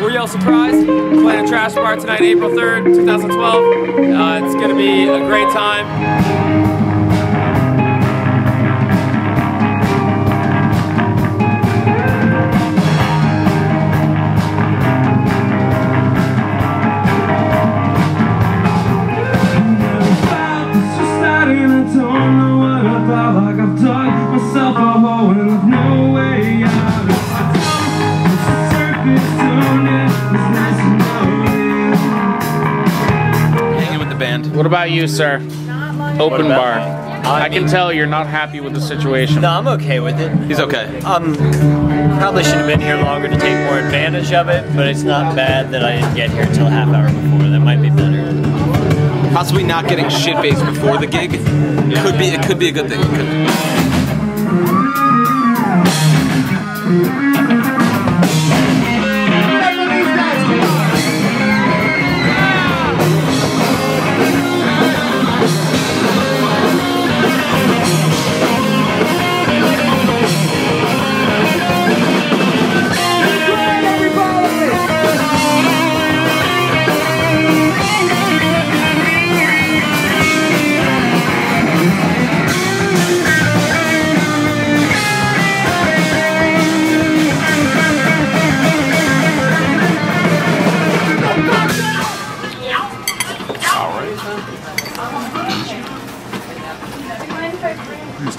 We're YellSurprise. We're playing a trash bar tonight, April 3rd, 2012. Uh, it's gonna be a great time. Hanging band. What about you, sir? Open bar. me? I, I can tell you're not happy with the situation. No, I'm okay with it. He's okay. Um, probably should have been here longer to take more advantage of it, but it's not bad that I didn't get here until a half hour before. That might be better. Possibly not getting shit faced before the gig could be. It could be a good thing.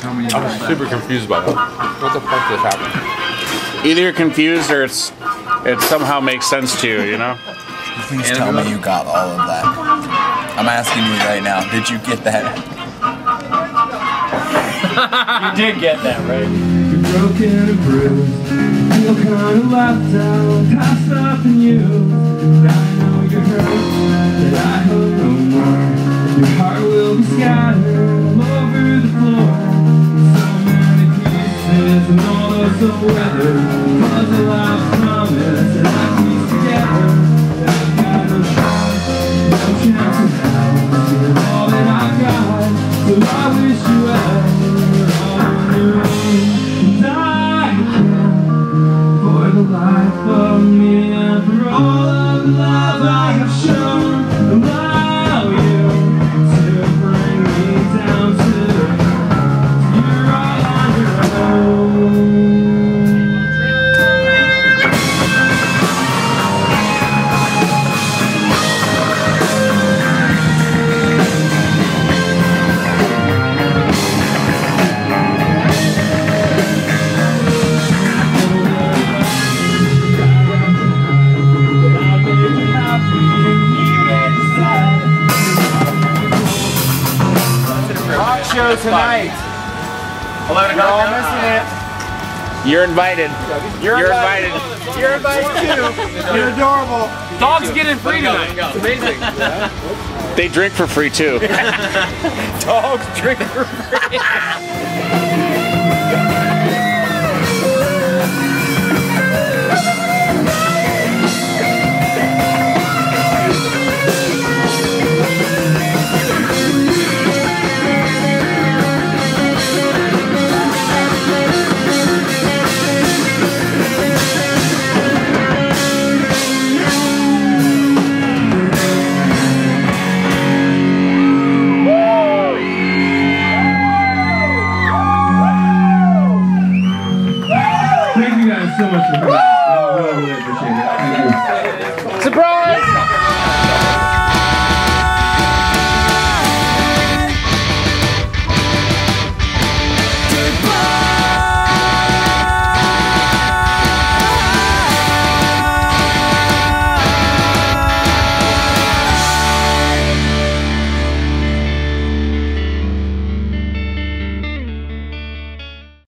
I'm super confused by that. What the fuck just happened? Either you're confused or it's it somehow makes sense to you, you know? Please tell me you got all of that. I'm asking you right now, did you get that? You did get that, right? You're broken and bruised Feel kinda left out Passed up and used And I know you're hurt But I hope no more Your heart will be scattered life of me for all of love I have shown show tonight. 11 You're all missing it. You're invited. You're, invited. You're invited too. You're adorable. Dogs get in free tonight. It's amazing. They drink for free too. Dogs drink for free. Surprise!